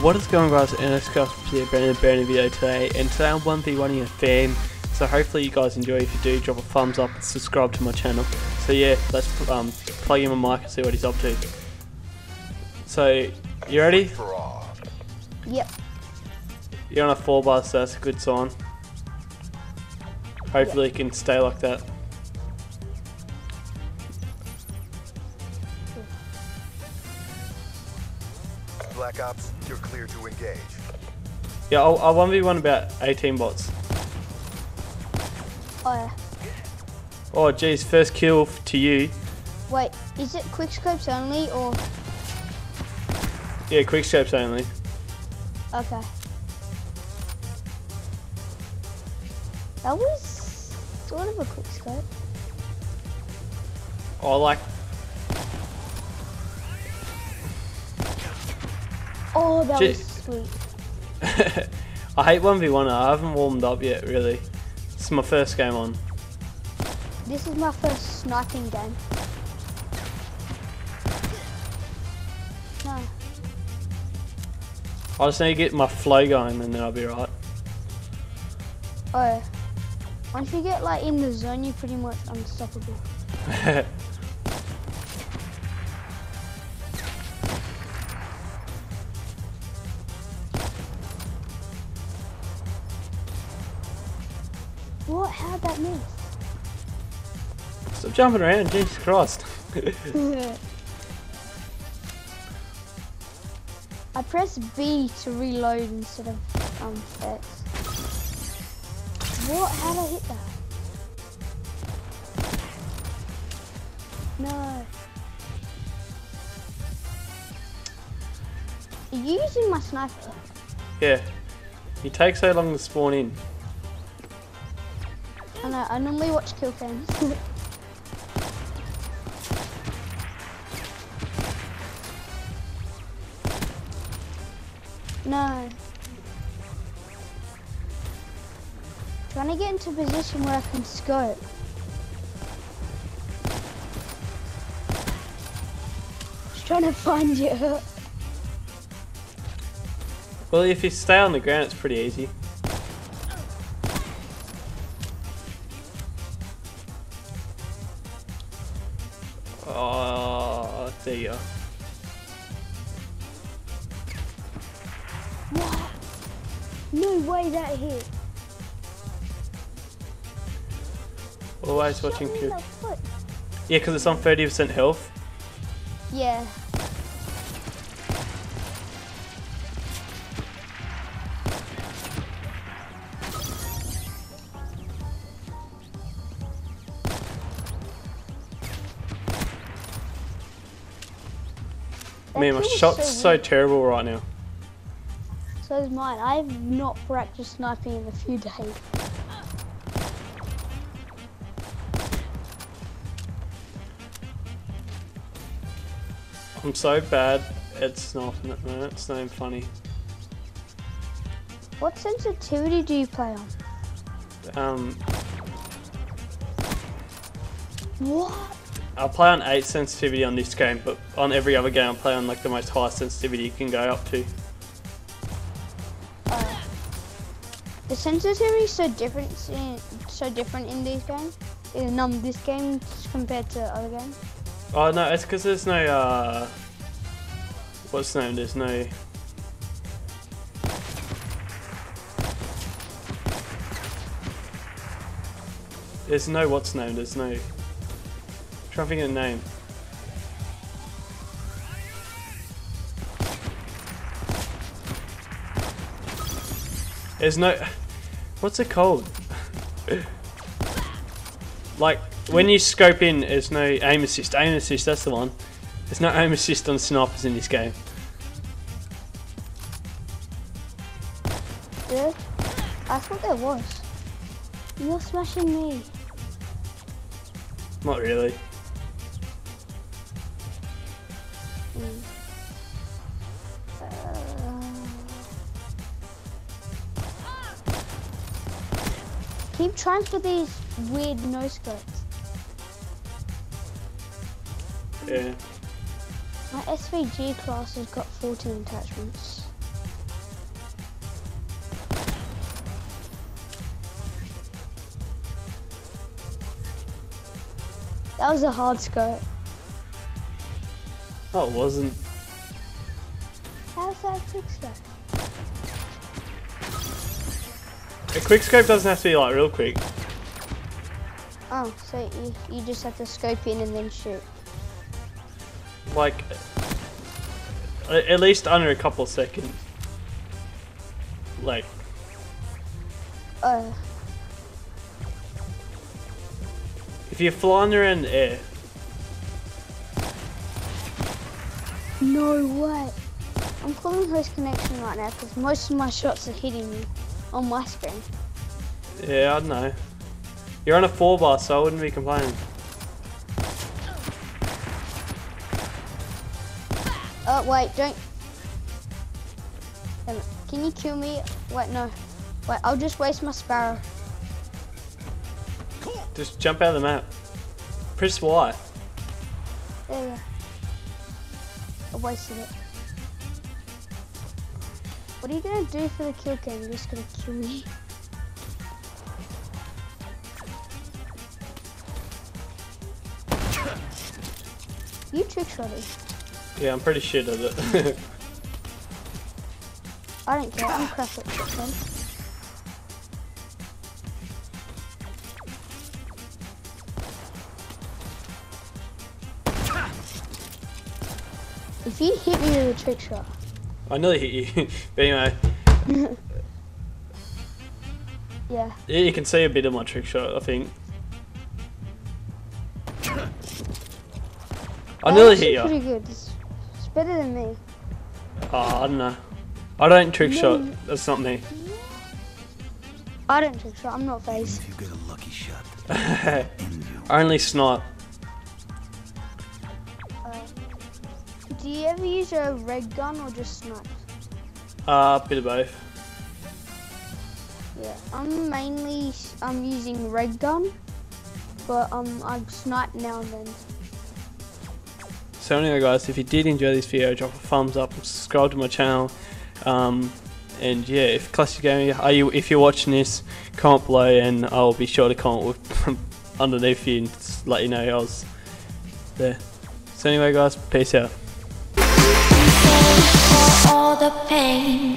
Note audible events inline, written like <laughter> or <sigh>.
What is going on guys, NS Customs here, Brandon Brandon video today, and today I'm 1v1ing a fan, so hopefully you guys enjoy, if you do, drop a thumbs up and subscribe to my channel. So yeah, let's um, plug in my mic and see what he's up to. So, you ready? Yep. You're on a 4 bar, so that's a good sign. Hopefully you can stay like that. Black Ops, you're clear to engage. Yeah, I'll, I'll 1v1 about 18 bots. Oh yeah. Oh geez, first kill to you. Wait, is it quick scopes only or Yeah, quick scopes only. okay? That was sort of a quick scope. Oh, I like Oh, that Gee. was sweet. <laughs> I hate 1v1, I haven't warmed up yet really. It's my first game on. This is my first sniping game. No. I just need to get my flow going and then I'll be right. Oh. Once you get like in the zone, you're pretty much unstoppable. <laughs> What? How'd that miss? Stop jumping around, Jesus Christ. <laughs> I press B to reload instead of um X. What? How'd I hit that? No. Are you using my sniper? yeah. You take so long to spawn in. I I normally watch kill <laughs> no. Trying to get into a position where I can scope. Just trying to find you. <laughs> Well, if you stay on the ground, it's pretty easy. Oh, there you. What? No way that hit. Always watching Shot me in kill. the foot. Yeah, because it's on 30% health. Yeah. Man, my shot's so so terrible right now. So is mine. I've not practiced sniping in a few days. I'm so bad at sniping at the moment, it's not even funny. What sensitivity do you play on? Um, What? I play on 8 sensitivity on this game, but on every other game I play on like the most high sensitivity you can go up to. Uh, the sensitivity is so different in so different in these games. In um this game compared to other games. Oh no, it's because there's no, uh, what's the name, there's no, there's no what's name, there's no, think of the name. There's no, what's it called? <laughs> like, when you scope in, there's no aim assist. Aim assist, that's the one. There's no aim assist on snipers in this game. Yeah. I thought there was. You're smashing me. Not really. Uh, keep trying for these weird no scopes. Yeah. My SVG class has got 14 attachments. That was a hard scope. Oh, it wasn't. How's that a quick scope? A quick scope doesn't have to be like real quick. Oh, so you, you just have to scope in and then shoot. Like, at least under a couple of seconds. Like, Uh, if you're flying around the air, no way. I'm calling host connection right now because most of my shots are hitting me on my screen. yeah, I don't know. You're on a four bar, so I wouldn't be complaining. Oh, wait, don't. Can you kill me? Wait, no. Wait, I'll just waste my sparrow. Just jump out of the map. Press Y. There. I wasted it. What are you gonna do for the kill cam? You're just gonna kill me. You trick shotted. Yeah, I'm pretty shit at it. <laughs> I don't care. I'm crap at. If you hit me with a trick shot, I nearly hit you. but anyway, <laughs> yeah. yeah, you can see a bit of my trick shot, I think. I That's nearly hit you. Pretty good. It's, it's better than me. Oh, I don't know. I don't trick shot. That's not me. I don't trick shot. I'm not phased. If you get a lucky shot, <laughs> <laughs> I end you. only snipe. Uh, do you ever use a red gun or just snipe? Uh, bit of both. Yeah, I'm mainly I'm using red gun, but um I snipe now and then. So anyway, guys, if you did enjoy this video, drop a thumbs up and subscribe to my channel. Um, and yeah, if Classic Gaming, are you? If you're watching this, comment below, and I'll be sure to comment with <laughs> underneath you and let you know I was there. So anyway, guys, peace out. For all the pain.